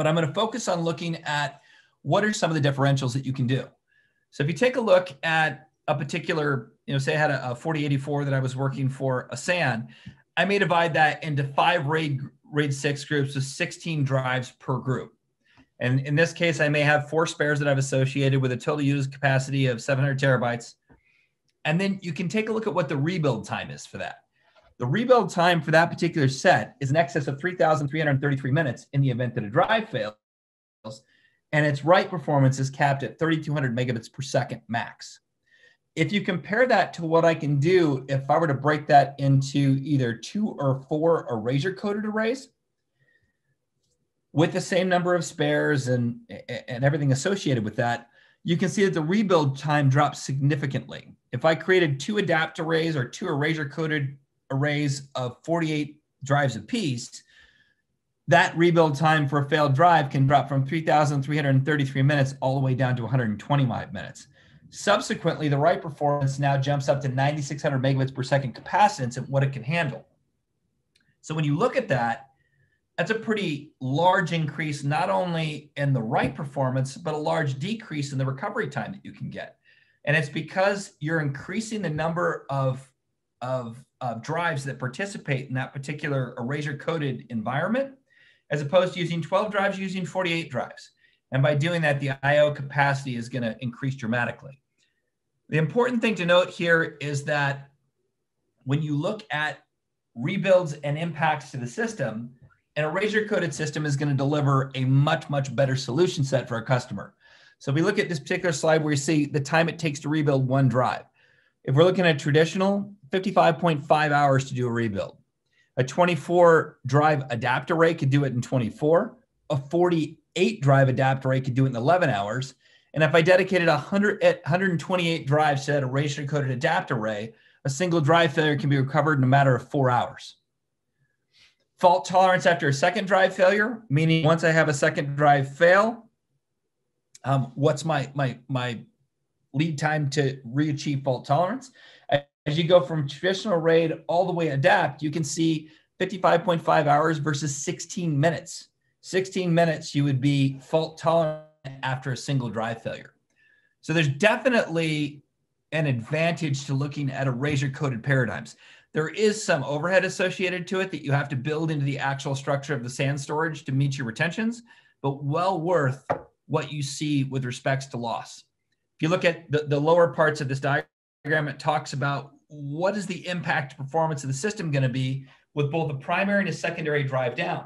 but I'm going to focus on looking at what are some of the differentials that you can do. So if you take a look at a particular, you know, say I had a, a 4084 that I was working for a SAN, I may divide that into five RAID, RAID 6 groups with 16 drives per group. And in this case, I may have four spares that I've associated with a total used capacity of 700 terabytes. And then you can take a look at what the rebuild time is for that. The rebuild time for that particular set is in excess of 3,333 minutes in the event that a drive fails. And its write performance is capped at 3,200 megabits per second max. If you compare that to what I can do if I were to break that into either two or four erasure coded arrays, with the same number of spares and, and everything associated with that, you can see that the rebuild time drops significantly. If I created two adapt arrays or two erasure coded arrays of 48 drives apiece, that rebuild time for a failed drive can drop from 3,333 minutes all the way down to 125 minutes. Subsequently, the write performance now jumps up to 9,600 megabits per second capacitance and what it can handle. So when you look at that, that's a pretty large increase, not only in the write performance, but a large decrease in the recovery time that you can get. And it's because you're increasing the number of, of, of drives that participate in that particular erasure coded environment, as opposed to using 12 drives, using 48 drives. And by doing that, the IO capacity is going to increase dramatically. The important thing to note here is that when you look at rebuilds and impacts to the system, an erasure coded system is going to deliver a much, much better solution set for a customer. So if we look at this particular slide where you see the time it takes to rebuild one drive. If we're looking at traditional, 55.5 hours to do a rebuild. A 24 drive adapt array could do it in 24. A 48 drive adapt array could do it in 11 hours. And if I dedicated 100, 128 drives to that erasure coded adapt array, a single drive failure can be recovered in a matter of four hours. Fault tolerance after a second drive failure, meaning once I have a second drive fail, um, what's my, my, my lead time to re-achieve fault tolerance? As you go from traditional RAID all the way adapt, you can see 55.5 hours versus 16 minutes. 16 minutes, you would be fault tolerant after a single drive failure. So there's definitely an advantage to looking at a erasure coded paradigms. There is some overhead associated to it that you have to build into the actual structure of the SAN storage to meet your retentions, but well worth what you see with respects to loss. If you look at the, the lower parts of this diagram, it talks about what is the impact performance of the system going to be with both a primary and a secondary drive down.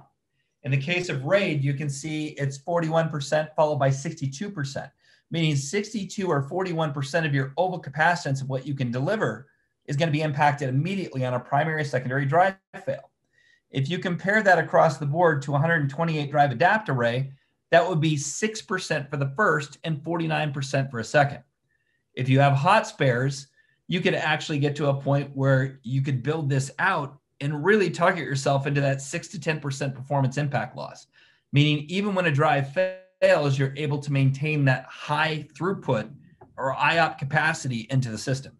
In the case of RAID, you can see it's 41% followed by 62%, meaning 62 or 41% of your oval capacitance of what you can deliver is going to be impacted immediately on a primary secondary drive fail. If you compare that across the board to 128 drive adapt array, that would be 6% for the first and 49% for a second. If you have hot spares, you could actually get to a point where you could build this out and really target yourself into that 6 to 10% performance impact loss. Meaning, even when a drive fails, you're able to maintain that high throughput or IOP capacity into the system.